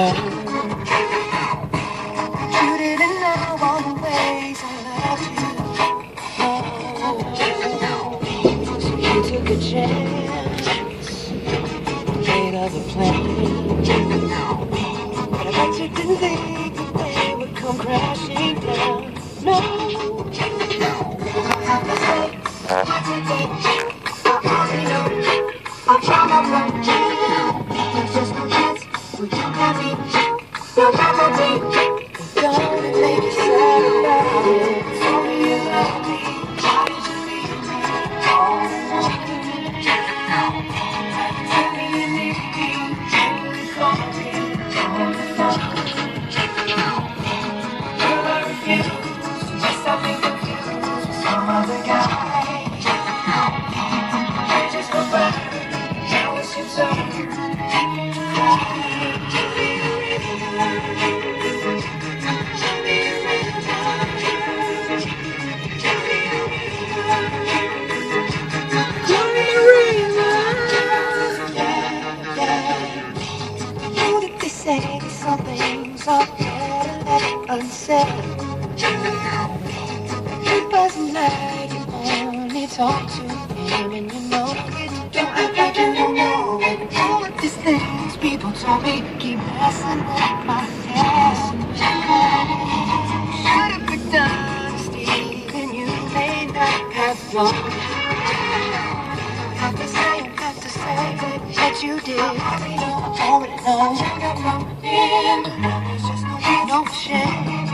But I bet you didn't think that they would come crashing doesn't like you only talk to him and you know it. Don't act like you don't know it. All of these things people told me keep messing up my head. Should've done honesty, and you may not have known? Have to say, have to say that, that you did. I already know. Check out my end. There's just no shame.